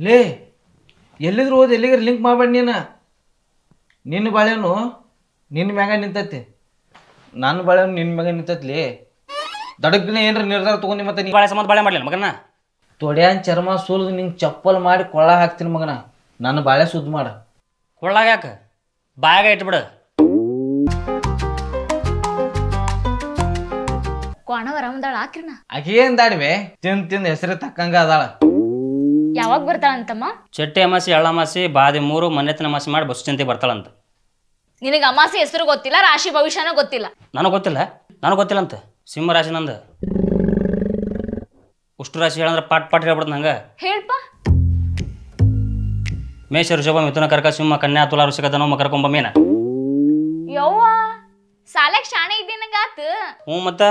ಲೇ ಎಲ್ಲಿದ್ರು ಹೋದ ಎಲ್ಲಿಗಾರ ಲಿಂಕ್ ಮಾಡ್ಬೇಡಿ ನೀನು. ನಿನ್ನ ಬಾಳೆನು ನಿನ್ನ ಮ್ಯಾಗ ನಿಂತೈತಿ. ನನ್ನ ಬಾಳೆನು ನಿನ್ನ ಮ್ಯಾಗ ನಿಂತೈತ್ಲಿ ದಡಗ್ನ ಏನ್ರ ನಿರ್ಧಾರ ತಗೊಂಡಿ ಮತ್ತೆ ನೀ ಬಾಳೆ ಸಂಬಂಧ ಬಾಳೆ ಮಾಡ್ಲಿಲ್ಲ ಮಗನ? ತೊಡ್ಯಾನ್ ಚರ್ಮ ಸುಲ್ದು ನಿಂಗೆ ಚಪ್ಪಲ್ ಮಾಡಿ ಕೊಳ್ಳ ಹಾಕ್ತೀನಿ ಮಗನ. ನನ್ನ ಬಾಳೆ ಸುದ್ದು ಮಾಡ. ಕೊಳ್ಳಾಗ ಯಾಕ ಬಾಯಾಗ ಇಟ್ಬಿಡು. ಕೊಣವ ವರಮದಾಳ ಆಕ್ರಿನ ಆಕೆ ಏನ್ ದಾಡ್ವೆ? ತಿಂದ್ ತಿಂದ್ ಹೆಸರು ತಕ್ಕಂಗ ಅದಾಳ. ಯಾವಾಗ ಬರ್ತಾಳಂತಮ್ಮ? ಚಟ್ಟಿ ಅಮಾಸಿ ಎಳ್ಳಮಾಸಿ ಬಾದಿ ಮೂರು ಮನೆತನ ಅಮಾಸಿ ಮಾಡಿ ಬಸ್ ಚಿಂತೆ ಬರ್ತಾಳಂತ. ನಿನಗೆ ಅಮಾಸಿ ಹೆಸರು ಗೊತ್ತಿಲ್ಲ ರಾಶಿ ಭವಿಷ್ಯನ ಗೊತ್ತಿಲ್ಲ. ನನಗೆ ಗೊತ್ತಿಲ್ಲ. ನನಗೆ ಗೊತ್ತಿಲ್ಲ ಅಂತ ಸಿಂಹ ರಾಶಿ ನಂದು. ಉಷ್ಟು ರಾಶಿ ಹೇಳಂದ್ರೆ ಪಾಟ್ ಪಾಟ್ ಹೇಳ್ಬಿಡ್ತು ನಂಗೆ ಹೇಳ್ಪ. ಮೇಷ ಋಷಭ ಮಿಥುನ ಕರ್ಕ ಸಿಂಹ ಕನ್ಯಾ ತುಲಾ ಋಷಿಕ ಧನು ಮಕರ ಕುಂಭ ಮೀನ. ಯವ್ವ ಸಾಲಕ್ ಶಾಣೆ ಇದ್ದೀನಂಗಾತು. ಹ್ಞೂ ಮತ್ತೆ?